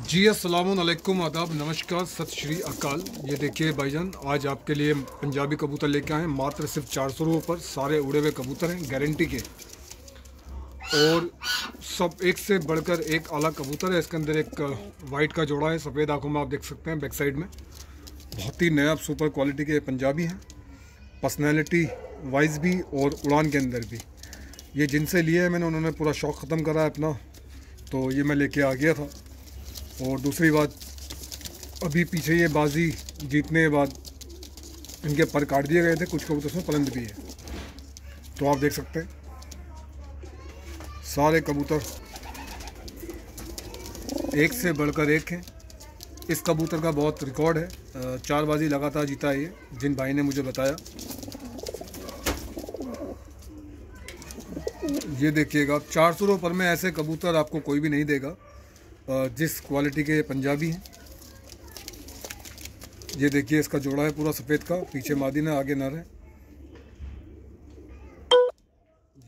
जी असलकुम आदाब, नमस्कार, सत श्री अकाल। ये देखिए भाईजान, आज आपके लिए पंजाबी कबूतर लेके आए हैं, मात्र सिर्फ़ चार सौ रुपये पर। सारे उड़े हुए कबूतर हैं, गारंटी के। और सब एक से बढ़कर एक आला कबूतर है। इसके अंदर एक वाइट का जोड़ा है, सफ़ेद आँखों में आप देख सकते हैं, बैक साइड में। बहुत ही नया, सुपर क्वालिटी के पंजाबी हैं। पर्सनैलिटी वाइज भी और उड़ान के अंदर भी। ये जिनसे लिए है मैंने, उन्होंने पूरा शौक़ ख़त्म करा है अपना। तो ये मैं लेके आ गया था। और दूसरी बात, अभी पीछे ये बाजी जीतने के बाद इनके पर काट दिए गए थे, कुछ कबूतर उसमें पलंद भी है। तो आप देख सकते हैं, सारे कबूतर एक से बढ़कर एक हैं। इस कबूतर का बहुत रिकॉर्ड है चार बाजी लगातार जीता ये, जिन भाई ने मुझे बताया। ये देखिएगा, चार सौ रुपये पर में ऐसे कबूतर आपको कोई भी नहीं देगा। जिस क्वालिटी के पंजाबी हैं, ये देखिए इसका जोड़ा है पूरा सफ़ेद का, पीछे मादिन है, आगे नर है।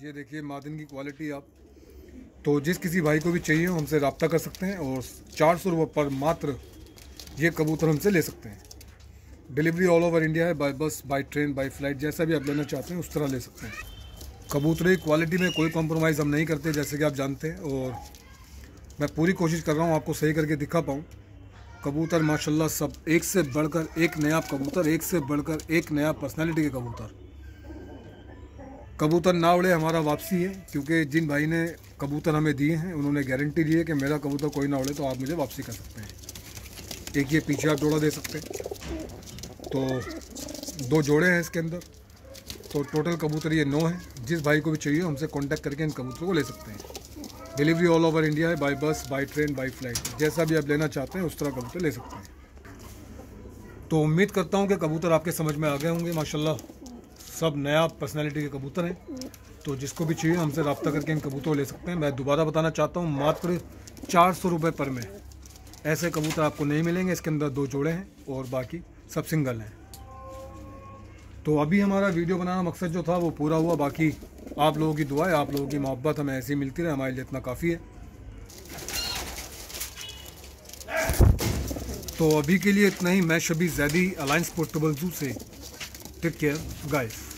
ये देखिए मादिन की क्वालिटी आप। तो जिस किसी भाई को भी चाहिए हो हमसे रबता कर सकते हैं और चार सौ रुपये पर मात्र ये कबूतर हमसे ले सकते हैं। डिलीवरी ऑल ओवर इंडिया है by bus by train by flight जैसा भी आप लेना चाहते हैं, उस तरह ले सकते हैं। कबूतरी क्वालिटी में कोई कॉम्प्रोमाइज़ हम नहीं करते, जैसे कि आप जानते हैं, और मैं पूरी कोशिश कर रहा हूँ आपको सही करके दिखा पाऊँ। कबूतर, माशाल्लाह, सब एक से बढ़कर एक नया कबूतर, एक से बढ़कर एक नया पर्सनालिटी के कबूतर। कबूतर ना उड़े, हमारा वापसी है, क्योंकि जिन भाई ने कबूतर हमें दिए हैं, उन्होंने गारंटी दी है कि मेरा कबूतर कोई ना उड़े तो आप मुझे वापसी कर सकते हैं। एक ये पीछे आप जोड़ा दे सकते हैं। तो दो जोड़े हैं इसके अंदर। तो टोटल कबूतर ये नौ हैं। जिस भाई को भी चाहिए, हमसे कांटेक्ट करके इन कबूतरों को ले सकते हैं। डिलीवरी ऑल ओवर इंडिया है by bus by train by flight जैसा भी आप लेना चाहते हैं, उस तरह कबूतर ले सकते हैं। तो उम्मीद करता हूँ कि कबूतर आपके समझ में आ गए होंगे, माशाल्लाह। सब नया पर्सनैलिटी के कबूतर हैं। तो जिसको भी चाहिए, हमसे रब्ता करके इन कबूतर ले सकते हैं। मैं दोबारा बताना चाहता हूँ मात्र चार सौ रुपये पर में। ऐसे कबूतर आपको नहीं मिलेंगे, इसके अंदर दो जोड़े हैं और बाकी सब सिंगल हैं। तो अभी हमारा वीडियो बनाना मकसद जो था, वो पूरा हुआ। बाकी आप लोगों की दुआ आप लोगों की मोहब्बत हमें ऐसी मिलती रहे, हमारे लिए इतना काफ़ी है। तो अभी के लिए इतना ही। मैं शबी जैदी अलायंस पोर्टेबल जू से टेक केयर गाइस